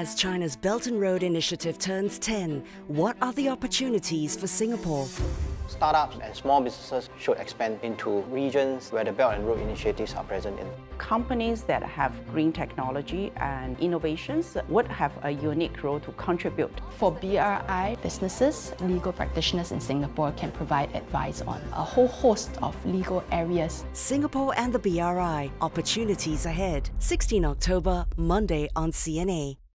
As China's Belt and Road Initiative turns 10, what are the opportunities for Singapore? Startups and small businesses should expand into regions where the Belt and Road initiatives are present in. Companies that have green technology and innovations would have a unique role to contribute. For BRI, businesses, legal practitioners in Singapore can provide advice on a whole host of legal areas. Singapore and the BRI, opportunities ahead. 16 October, Monday on CNA.